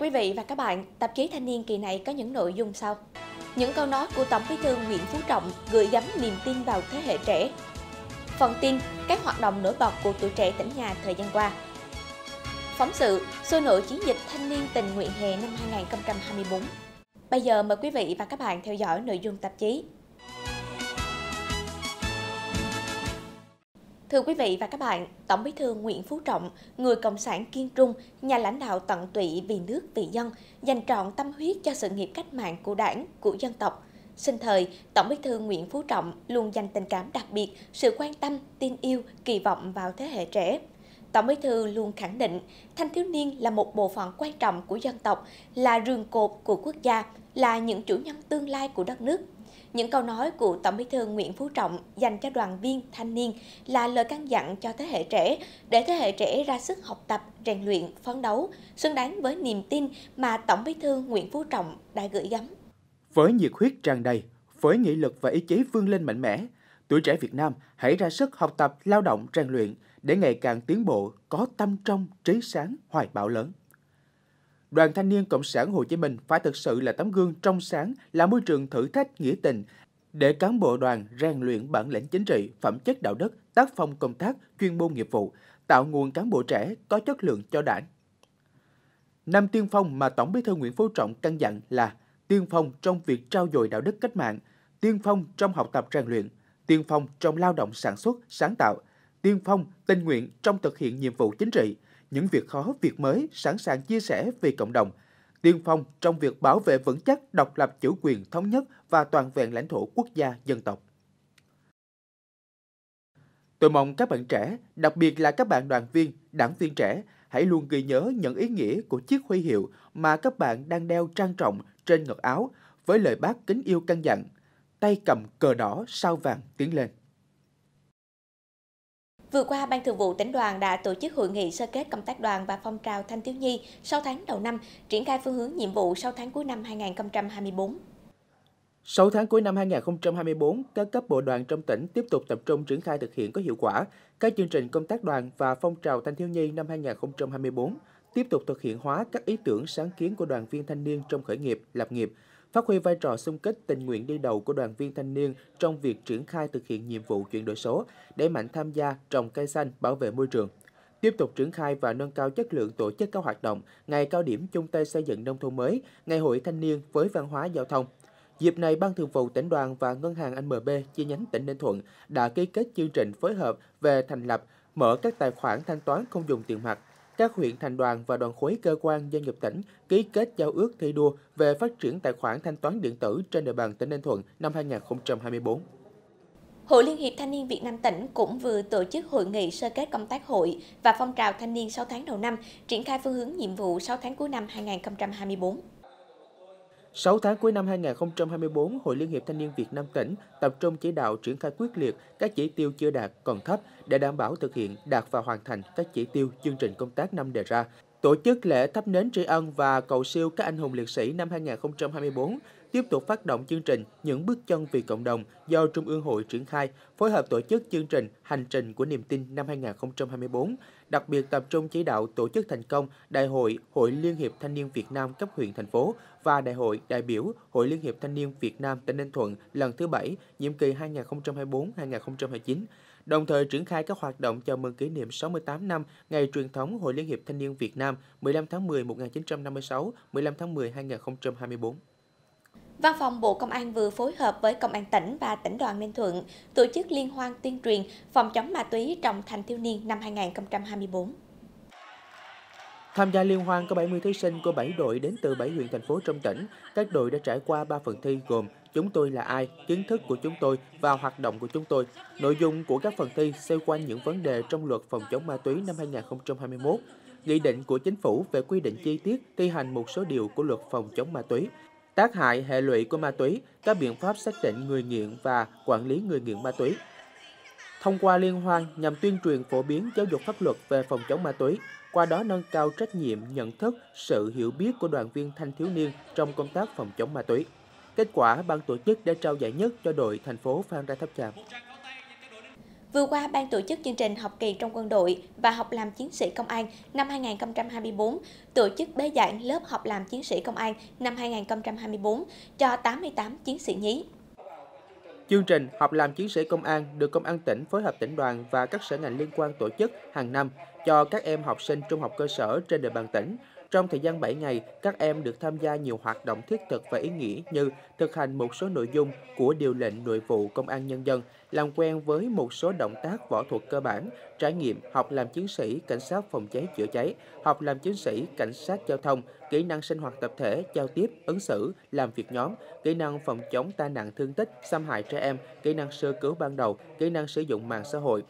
quý vị và các bạn, tạp chí Thanh niên kỳ này có những nội dung sau. Những câu nói của Tổng Bí thư Nguyễn Phú Trọng gửi gắm niềm tin vào thế hệ trẻ. Phần tin, các hoạt động nổi bật của tuổi trẻ tỉnh nhà thời gian qua. Phóng sự, sôi nổi chiến dịch thanh niên tình nguyện hè năm 2024. Bây giờ mời quý vị và các bạn theo dõi nội dung tạp chí. Thưa quý vị và các bạn, Tổng Bí thư Nguyễn Phú Trọng, người cộng sản kiên trung, nhà lãnh đạo tận tụy vì nước vì dân, dành trọn tâm huyết cho sự nghiệp cách mạng của Đảng, của dân tộc. Sinh thời, Tổng Bí thư Nguyễn Phú Trọng luôn dành tình cảm đặc biệt, sự quan tâm, tin yêu, kỳ vọng vào thế hệ trẻ. Tổng Bí thư luôn khẳng định, thanh thiếu niên là một bộ phận quan trọng của dân tộc, là rường cột của quốc gia, là những chủ nhân tương lai của đất nước. Những câu nói của Tổng Bí thư Nguyễn Phú Trọng dành cho đoàn viên thanh niên là lời căn dặn cho thế hệ trẻ để thế hệ trẻ ra sức học tập, rèn luyện, phấn đấu, xứng đáng với niềm tin mà Tổng Bí thư Nguyễn Phú Trọng đã gửi gắm. Với nhiệt huyết tràn đầy, với nghị lực và ý chí vươn lên mạnh mẽ, tuổi trẻ Việt Nam hãy ra sức học tập, lao động, rèn luyện để ngày càng tiến bộ, có tâm trong, trí sáng, hoài bão lớn. Đoàn Thanh niên Cộng sản Hồ Chí Minh phải thực sự là tấm gương trong sáng, là môi trường thử thách nghĩa tình để cán bộ đoàn rèn luyện bản lĩnh chính trị, phẩm chất đạo đức, tác phong công tác, chuyên môn nghiệp vụ, tạo nguồn cán bộ trẻ có chất lượng cho đảng. Năm tiên phong mà Tổng Bí thư Nguyễn Phú Trọng căn dặn là tiên phong trong việc trao dồi đạo đức cách mạng, tiên phong trong học tập rèn luyện, tiên phong trong lao động sản xuất, sáng tạo, tiên phong tình nguyện trong thực hiện nhiệm vụ chính trị, những việc khó, việc mới, sẵn sàng chia sẻ vì cộng đồng, tiên phong trong việc bảo vệ vững chắc độc lập chủ quyền thống nhất và toàn vẹn lãnh thổ quốc gia dân tộc. Tôi mong các bạn trẻ, đặc biệt là các bạn đoàn viên, đảng viên trẻ, hãy luôn ghi nhớ những ý nghĩa của chiếc huy hiệu mà các bạn đang đeo trang trọng trên ngực áo với lời bác kính yêu căn dặn, tay cầm cờ đỏ sao vàng tiến lên. Vừa qua, Ban Thường vụ tỉnh đoàn đã tổ chức hội nghị sơ kết công tác đoàn và phong trào thanh thiếu nhi 6 tháng đầu năm, triển khai phương hướng nhiệm vụ 6 tháng cuối năm 2024. 6 tháng cuối năm 2024, các cấp bộ đoàn trong tỉnh tiếp tục tập trung triển khai thực hiện có hiệu quả các chương trình công tác đoàn và phong trào thanh thiếu nhi năm 2024, tiếp tục thực hiện hóa các ý tưởng sáng kiến của đoàn viên thanh niên trong khởi nghiệp, lập nghiệp, phát huy vai trò xung kích tình nguyện đi đầu của đoàn viên thanh niên trong việc triển khai thực hiện nhiệm vụ chuyển đổi số, để mạnh tham gia trồng cây xanh, bảo vệ môi trường. Tiếp tục triển khai và nâng cao chất lượng tổ chức các hoạt động, ngày cao điểm chung tay xây dựng nông thôn mới, ngày hội thanh niên với văn hóa giao thông. Dịp này, Ban Thường vụ tỉnh đoàn và Ngân hàng MB chi nhánh tỉnh Ninh Thuận đã ký kết chương trình phối hợp về thành lập, mở các tài khoản thanh toán không dùng tiền mặt các huyện thành đoàn và đoàn khối cơ quan doanh nghiệp tỉnh ký kết giao ước thi đua về phát triển tài khoản thanh toán điện tử trên địa bàn tỉnh Ninh Thuận năm 2024. Hội Liên hiệp Thanh niên Việt Nam tỉnh cũng vừa tổ chức hội nghị sơ kết công tác hội và phong trào thanh niên 6 tháng đầu năm, triển khai phương hướng nhiệm vụ 6 tháng cuối năm 2024. 6 tháng cuối năm 2024, Hội Liên hiệp Thanh niên Việt Nam tỉnh tập trung chỉ đạo triển khai quyết liệt các chỉ tiêu chưa đạt còn thấp để đảm bảo thực hiện đạt và hoàn thành các chỉ tiêu chương trình công tác năm đề ra. Tổ chức lễ thắp nến tri ân và cầu siêu các anh hùng liệt sĩ năm 2024 tiếp tục phát động chương trình Những bước chân vì cộng đồng do Trung ương hội triển khai, phối hợp tổ chức chương trình Hành trình của niềm tin năm 2024, đặc biệt tập trung chỉ đạo tổ chức thành công Đại hội Hội Liên hiệp Thanh niên Việt Nam cấp huyện thành phố và Đại hội đại biểu Hội Liên hiệp Thanh niên Việt Nam tỉnh Ninh Thuận lần thứ 7, nhiệm kỳ 2024-2029 đồng thời triển khai các hoạt động chào mừng kỷ niệm 68 năm ngày truyền thống Hội Liên hiệp Thanh niên Việt Nam 15 tháng 10 1956, 15 tháng 10 2024. Văn phòng Bộ Công an vừa phối hợp với Công an tỉnh và tỉnh đoàn Ninh Thuận tổ chức liên hoan tuyên truyền phòng chống ma túy trong thanh thiếu niên năm 2024. Tham gia liên hoan có 70 thí sinh của 7 đội đến từ 7 huyện thành phố trong tỉnh. Các đội đã trải qua 3 phần thi gồm Chúng tôi là ai, kiến thức của chúng tôi và hoạt động của chúng tôi. Nội dung của các phần thi xoay quanh những vấn đề trong luật phòng chống ma túy năm 2021, nghị định của chính phủ về quy định chi tiết thi hành một số điều của luật phòng chống ma túy, tác hại hệ lụy của ma túy, các biện pháp xác định người nghiện và quản lý người nghiện ma túy. Thông qua liên hoan nhằm tuyên truyền phổ biến giáo dục pháp luật về phòng chống ma túy, qua đó nâng cao trách nhiệm, nhận thức, sự hiểu biết của đoàn viên thanh thiếu niên trong công tác phòng chống ma túy. Kết quả, ban tổ chức đã trao giải nhất cho đội thành phố Phan Rang Tháp Chàm. Vừa qua, Ban tổ chức chương trình học kỳ trong quân đội và học làm chiến sĩ công an năm 2024 tổ chức bế giảng lớp học làm chiến sĩ công an năm 2024 cho 88 chiến sĩ nhí. Chương trình học làm chiến sĩ công an được Công an tỉnh phối hợp tỉnh đoàn và các sở ngành liên quan tổ chức hàng năm cho các em học sinh trung học cơ sở trên địa bàn tỉnh trong thời gian 7 ngày, các em được tham gia nhiều hoạt động thiết thực và ý nghĩa như thực hành một số nội dung của điều lệnh nội vụ Công an Nhân dân, làm quen với một số động tác võ thuật cơ bản, trải nghiệm học làm chiến sĩ cảnh sát phòng cháy chữa cháy, học làm chiến sĩ cảnh sát giao thông, kỹ năng sinh hoạt tập thể, giao tiếp, ứng xử, làm việc nhóm, kỹ năng phòng chống tai nạn thương tích, xâm hại trẻ em, kỹ năng sơ cứu ban đầu, kỹ năng sử dụng mạng xã hội,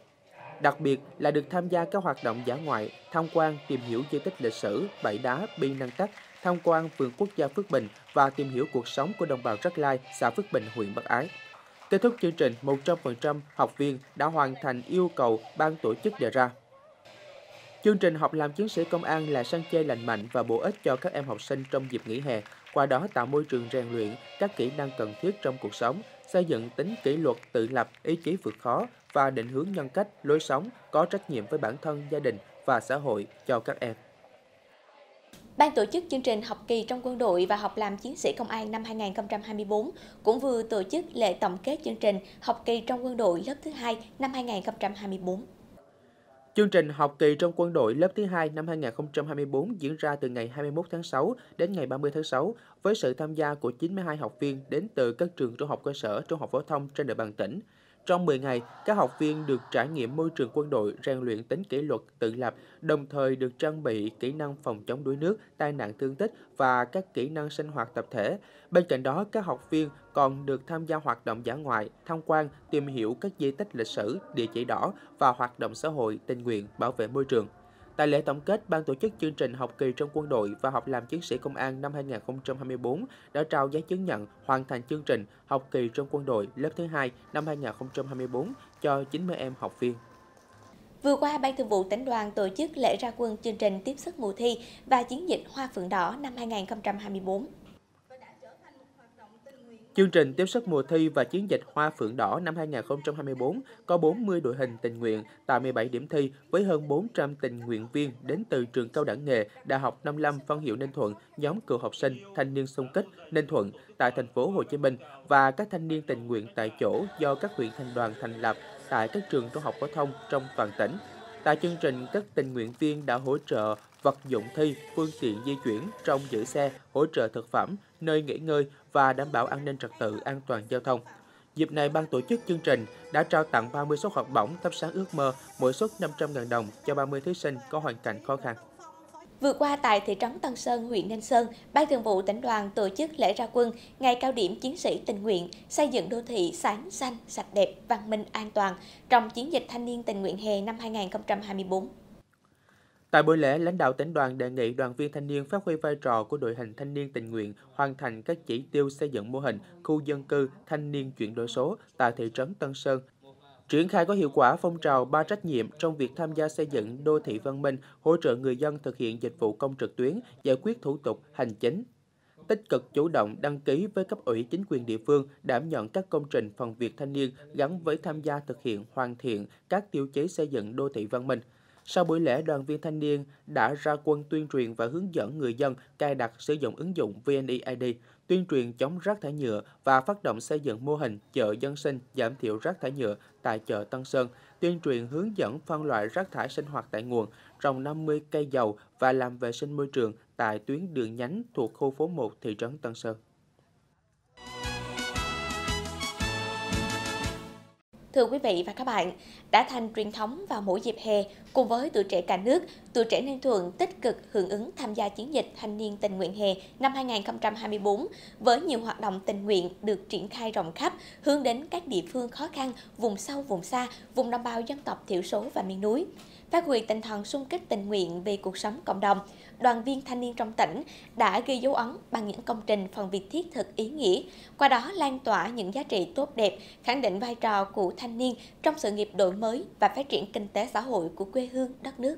Đặc biệt là được tham gia các hoạt động dã ngoại, tham quan, tìm hiểu di tích lịch sử, bãi đá, bi năng tắc, tham quan vườn quốc gia Phước Bình và tìm hiểu cuộc sống của đồng bào Trắc Lai, xã Phước Bình, huyện Bắc Ái. Kết thúc chương trình, 100% học viên đã hoàn thành yêu cầu ban tổ chức đề ra. Chương trình học làm chiến sĩ công an là sân chơi lành mạnh và bổ ích cho các em học sinh trong dịp nghỉ hè, qua đó tạo môi trường rèn luyện các kỹ năng cần thiết trong cuộc sống, xây dựng tính kỷ luật tự lập, ý chí vượt khó và định hướng nhân cách, lối sống có trách nhiệm với bản thân, gia đình và xã hội cho các em. Ban tổ chức chương trình học kỳ trong quân đội và học làm chiến sĩ công an năm 2024 cũng vừa tổ chức lễ tổng kết chương trình học kỳ trong quân đội lớp thứ hai năm 2024. Chương trình học kỳ trong quân đội lớp thứ hai năm 2024 diễn ra từ ngày 21 tháng 6 đến ngày 30 tháng 6 với sự tham gia của 92 học viên đến từ các trường trung học cơ sở, trung học phổ thông trên địa bàn tỉnh. Trong 10 ngày, các học viên được trải nghiệm môi trường quân đội, rèn luyện tính kỷ luật, tự lập, đồng thời được trang bị kỹ năng phòng chống đuối nước, tai nạn thương tích và các kỹ năng sinh hoạt tập thể. Bên cạnh đó, các học viên còn được tham gia hoạt động dã ngoại, tham quan, tìm hiểu các di tích lịch sử, địa chỉ đỏ và hoạt động xã hội, tình nguyện, bảo vệ môi trường. Tại lễ tổng kết, ban tổ chức chương trình học kỳ trong quân đội và học làm chiến sĩ công an năm 2024 đã trao giấy chứng nhận hoàn thành chương trình học kỳ trong quân đội lớp thứ hai năm 2024 cho 90 em học viên. Vừa qua, Ban Thường vụ tỉnh đoàn tổ chức lễ ra quân chương trình tiếp sức mùa thi và chiến dịch Hoa Phượng Đỏ năm 2024. Chương trình tiếp sức mùa thi và chiến dịch Hoa Phượng Đỏ năm 2024 có 40 đội hình tình nguyện tại 17 điểm thi với hơn 400 tình nguyện viên đến từ trường cao đẳng nghề Đại học 55 Văn Hiệu Ninh Thuận, nhóm cựu học sinh, thanh niên xung kích Ninh Thuận tại thành phố Hồ Chí Minh và các thanh niên tình nguyện tại chỗ do các huyện thành đoàn thành lập tại các trường trung học phổ thông trong toàn tỉnh. Tại chương trình, các tình nguyện viên đã hỗ trợ vật dụng thi, phương tiện di chuyển trong giữ xe, hỗ trợ thực phẩm, nơi nghỉ ngơi và đảm bảo an ninh trật tự an toàn giao thông. Dịp này, ban tổ chức chương trình đã trao tặng 30 suất học bổng thắp sáng ước mơ, mỗi suất 500.000 đồng cho 30 thí sinh có hoàn cảnh khó khăn. Vừa qua tại thị trấn Tân Sơn, huyện Ninh Sơn, Ban Thường vụ tỉnh đoàn tổ chức lễ ra quân ngày cao điểm chiến sĩ tình nguyện xây dựng đô thị sáng xanh, sạch đẹp, văn minh, an toàn trong chiến dịch thanh niên tình nguyện hè năm 2024. Tại buổi lễ, lãnh đạo tỉnh đoàn đề nghị đoàn viên thanh niên phát huy vai trò của đội hình thanh niên tình nguyện, hoàn thành các chỉ tiêu xây dựng mô hình khu dân cư thanh niên chuyển đổi số tại thị trấn Tân Sơn, triển khai có hiệu quả phong trào ba trách nhiệm trong việc tham gia xây dựng đô thị văn minh, hỗ trợ người dân thực hiện dịch vụ công trực tuyến, giải quyết thủ tục hành chính, tích cực chủ động đăng ký với cấp ủy chính quyền địa phương đảm nhận các công trình phần việc thanh niên gắn với tham gia thực hiện hoàn thiện các tiêu chí xây dựng đô thị văn minh. Sau buổi lễ, đoàn viên thanh niên đã ra quân tuyên truyền và hướng dẫn người dân cài đặt sử dụng ứng dụng VNeID, tuyên truyền chống rác thải nhựa và phát động xây dựng mô hình chợ dân sinh giảm thiểu rác thải nhựa tại chợ Tân Sơn, tuyên truyền hướng dẫn phân loại rác thải sinh hoạt tại nguồn, trồng 50 cây dầu và làm vệ sinh môi trường tại tuyến đường nhánh thuộc khu phố 1 thị trấn Tân Sơn. Thưa quý vị và các bạn, đã thành truyền thống vào mỗi dịp hè, cùng với tuổi trẻ cả nước, tuổi trẻ Ninh Thuận tích cực hưởng ứng tham gia chiến dịch thanh niên tình nguyện hè năm 2024 với nhiều hoạt động tình nguyện được triển khai rộng khắp hướng đến các địa phương khó khăn, vùng sâu, vùng xa, vùng đồng bào dân tộc thiểu số và miền núi. Phát huy tinh thần sung kích tình nguyện vì cuộc sống cộng đồng, đoàn viên thanh niên trong tỉnh đã ghi dấu ấn bằng những công trình phần việc thiết thực ý nghĩa, qua đó lan tỏa những giá trị tốt đẹp, khẳng định vai trò của thanh niên trong sự nghiệp đổi mới và phát triển kinh tế xã hội của quê hương đất nước.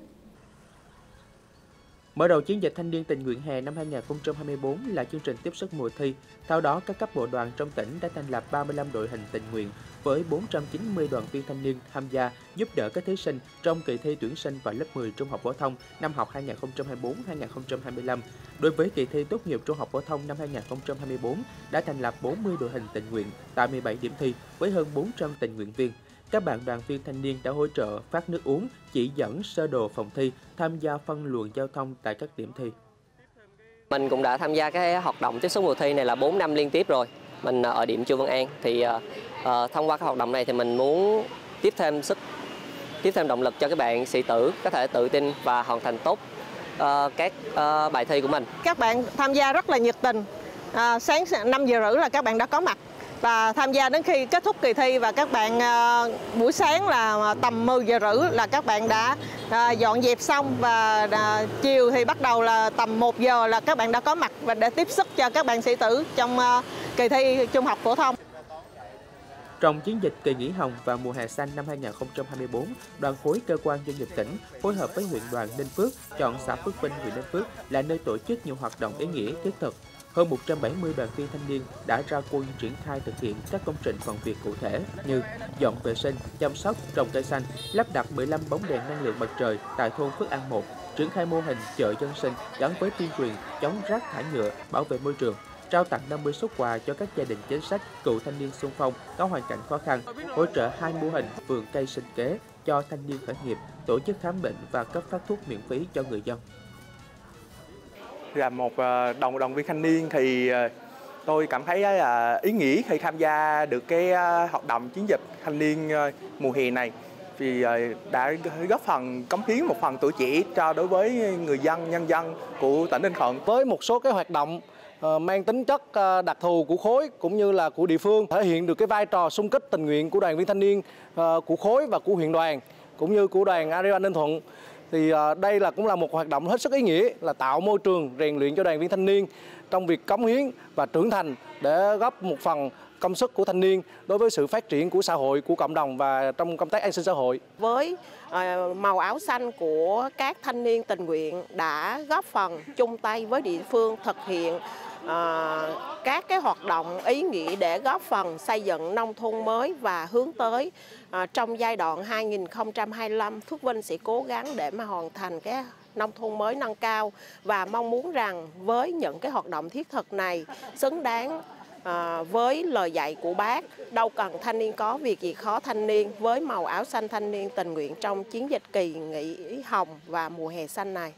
Mở đầu chiến dịch thanh niên tình nguyện hè năm 2024 là chương trình tiếp sức mùa thi. Theo đó, các cấp bộ đoàn trong tỉnh đã thành lập 35 đội hình tình nguyện với 490 đoàn viên thanh niên tham gia giúp đỡ các thí sinh trong kỳ thi tuyển sinh vào lớp 10 trung học phổ thông năm học 2024-2025. Đối với kỳ thi tốt nghiệp trung học phổ thông năm 2024 đã thành lập 40 đội hình tình nguyện tại 17 điểm thi với hơn 400 tình nguyện viên. Các bạn đoàn viên thanh niên đã hỗ trợ phát nước uống, chỉ dẫn sơ đồ phòng thi, tham gia phân luồng giao thông tại các điểm thi. Mình cũng đã tham gia cái hoạt động tiếp xúc mùa thi này là 4 năm liên tiếp rồi. Mình ở điểm Chu Văn An thì uh, thông qua cái hoạt động này thì mình muốn tiếp thêm sức tiếp thêm động lực cho các bạn sĩ tử có thể tự tin và hoàn thành tốt uh, các uh, bài thi của mình. Các bạn tham gia rất là nhiệt tình. À, sáng 5 giờ rưỡi là các bạn đã có mặt và tham gia đến khi kết thúc kỳ thi và các bạn ờ, buổi sáng là tầm 10 giờ rưỡi là các bạn đã ờ, dọn dẹp xong và ờ, chiều thì bắt đầu là tầm 1 giờ là các bạn đã có mặt và để tiếp sức cho các bạn sĩ tử trong kỳ thi trung học phổ thông. Trong chiến dịch kỳ nghỉ hồng và mùa hè xanh năm 2024, đoàn khối cơ quan doanh nghiệp tỉnh phối hợp với huyện đoàn Ninh Phước chọn xã Phước Vinh, huyện Ninh Phước là nơi tổ chức nhiều hoạt động ý nghĩa thiết thực hơn 170 đoàn viên thanh niên đã ra quân triển khai thực hiện các công trình phần việc cụ thể như dọn vệ sinh, chăm sóc, trồng cây xanh, lắp đặt 15 bóng đèn năng lượng mặt trời tại thôn Phước An 1, triển khai mô hình chợ dân sinh gắn với tuyên truyền chống rác thải nhựa, bảo vệ môi trường, trao tặng 50 xuất quà cho các gia đình chính sách, cựu thanh niên xung phong có hoàn cảnh khó khăn, hỗ trợ hai mô hình vườn cây sinh kế cho thanh niên khởi nghiệp, tổ chức khám bệnh và cấp phát thuốc miễn phí cho người dân là một ờ, đồng đồng viên thanh niên thì ờ, tôi cảm thấy là ý nghĩa khi tham gia được cái ờ, hoạt động chiến dịch thanh niên mùa hè này. Vì đã góp phần cống hiến một phần tuổi trẻ cho đối với người dân, nhân dân của tỉnh Ninh Thuận. Với một số cái hoạt động mang tính chất đặc thù của khối cũng như là của địa phương, thể hiện được cái vai trò xung kích tình nguyện của đoàn viên thanh niên của khối và của huyện đoàn, cũng như của đoàn Ariban Ninh Thuận thì à, đây là cũng là một hoạt động hết sức ý nghĩa là tạo môi trường rèn luyện cho đoàn viên thanh niên trong việc cống hiến và trưởng thành để góp một phần công sức của thanh niên đối với sự phát triển của xã hội, của cộng đồng và trong công tác an sinh xã hội. Với à, màu áo xanh của các thanh niên tình nguyện đã góp phần chung tay với địa phương thực hiện à, các cái hoạt động ý nghĩa để góp phần xây dựng nông thôn mới và hướng tới à, trong giai đoạn 2025 Phước Vinh sẽ cố gắng để mà hoàn thành cái nông thôn mới nâng cao và mong muốn rằng với những cái hoạt động thiết thực này xứng đáng à, với lời dạy của bác đâu cần thanh niên có việc gì khó thanh niên với màu áo xanh thanh niên tình nguyện trong chiến dịch kỳ nghỉ hồng và mùa hè xanh này.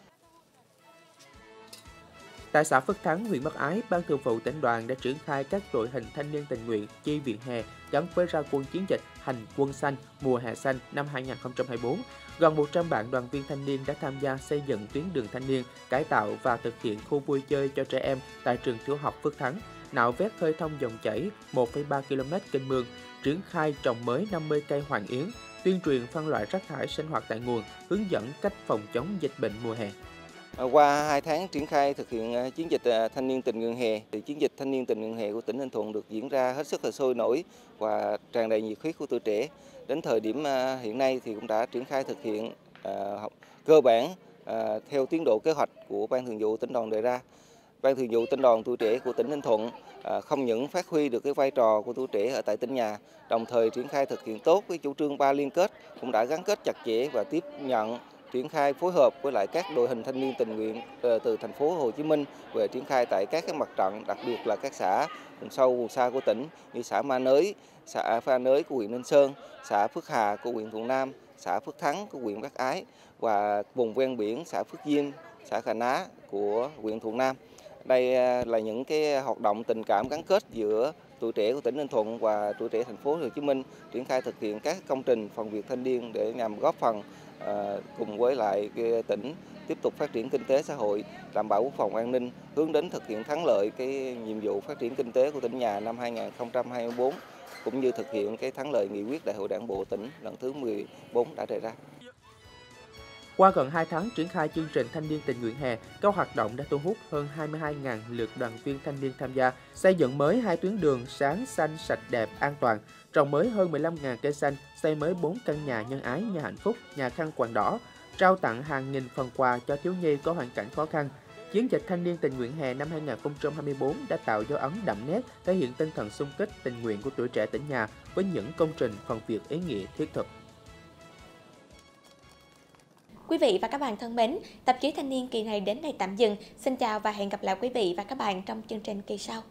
Tại xã Phước Thắng, huyện Bắc Ái, Ban Thường vụ tỉnh đoàn đã triển khai các đội hình thanh niên tình nguyện chi viện hè gắn với ra quân chiến dịch Hành quân xanh mùa hè xanh năm 2024. Gần 100 bạn đoàn viên thanh niên đã tham gia xây dựng tuyến đường thanh niên, cải tạo và thực hiện khu vui chơi cho trẻ em tại trường tiểu học Phước Thắng, nạo vét khơi thông dòng chảy 1,3 km kênh mương, triển khai trồng mới 50 cây hoàng yến, tuyên truyền phân loại rác thải sinh hoạt tại nguồn, hướng dẫn cách phòng chống dịch bệnh mùa hè. À, qua 2 tháng triển khai thực hiện à, chiến dịch à, thanh niên tình nguyện hè, thì chiến dịch thanh niên tình nguyện hè của tỉnh Ninh Thuận được diễn ra hết sức là sôi nổi và tràn đầy nhiệt huyết của tuổi trẻ. Đến thời điểm hiện nay thì cũng đã triển khai thực hiện cơ bản theo tiến độ kế hoạch của Ban Thường vụ tỉnh đoàn đề ra. Ban Thường vụ tỉnh đoàn tuổi trẻ của tỉnh Ninh Thuận à, không những phát huy được cái vai trò của tuổi trẻ ở tại tỉnh nhà, đồng thời triển khai thực hiện tốt cái chủ trương ba liên kết cũng đã gắn kết chặt chẽ và tiếp nhận triển khai phối hợp với lại các đội hình thanh niên tình nguyện ờ, từ thành phố Hồ Chí Minh về triển khai tại các cái mặt trận, đặc biệt là các xã vùng sâu vùng xa của tỉnh như xã Ma Nới, xã Pha Nới của huyện Ninh Sơn, xã Phước Hà của huyện Thuận Nam, xã Phước Thắng của huyện Bắc Ái và vùng ven biển xã Phước Diêm, xã Khà Ná của huyện Thuận Nam. Đây à, là những cái hoạt động tình cảm gắn kết giữa tuổi trẻ của tỉnh Ninh Thuận và tuổi trẻ thành phố Hồ Chí Minh triển khai thực hiện các công trình phần việc thanh niên để nhằm góp phần à, cùng với lại tỉnh tiếp tục phát triển kinh tế xã hội, đảm bảo quốc phòng an ninh, hướng đến thực hiện thắng lợi cái nhiệm vụ phát triển kinh tế của tỉnh nhà năm 2024 cũng như thực hiện cái thắng lợi nghị quyết Đại hội Đảng bộ tỉnh lần thứ 14 đã đề ra. Qua gần 2 tháng triển khai chương trình thanh niên tình nguyện hè, các hoạt động đã thu hút hơn 22.000 lượt đoàn viên thanh niên tham gia, xây dựng mới hai tuyến đường sáng xanh sạch đẹp an toàn, trồng mới hơn 15.000 cây xanh, xây mới 4 căn nhà nhân ái, nhà hạnh phúc, nhà khăn quàng đỏ, trao tặng hàng nghìn phần quà cho thiếu nhi có hoàn cảnh khó khăn. Chiến dịch thanh niên tình nguyện hè năm 2024 đã tạo dấu ấn đậm nét thể hiện tinh thần xung kích tình nguyện của tuổi trẻ tỉnh nhà với những công trình phần việc ý nghĩa thiết thực. Quý vị và các bạn thân mến, tạp chí thanh niên kỳ này đến đây tạm dừng. Xin chào và hẹn gặp lại quý vị và các bạn trong chương trình kỳ sau.